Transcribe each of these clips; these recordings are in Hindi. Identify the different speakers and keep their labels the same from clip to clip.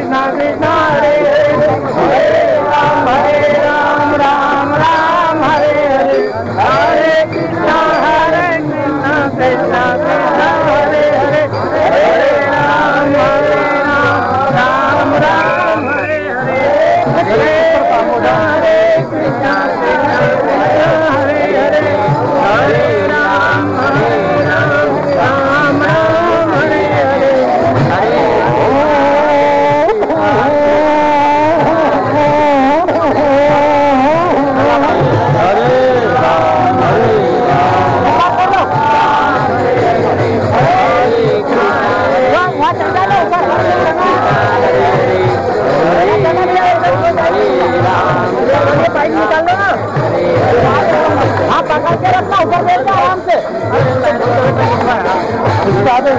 Speaker 1: Krishna Krishna 啥都有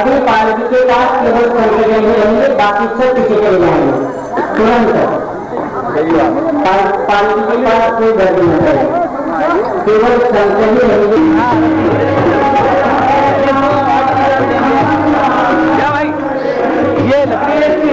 Speaker 1: अभी पार्टी के बाद केवल करने के लिए रहेंगे बाकी सब किसी के नहीं तुरंत। पार्टी के बाद कोई दर्द नहीं है। केवल संजय ही रहेंगे।
Speaker 2: क्या भाई? ये लकड़ी इसकी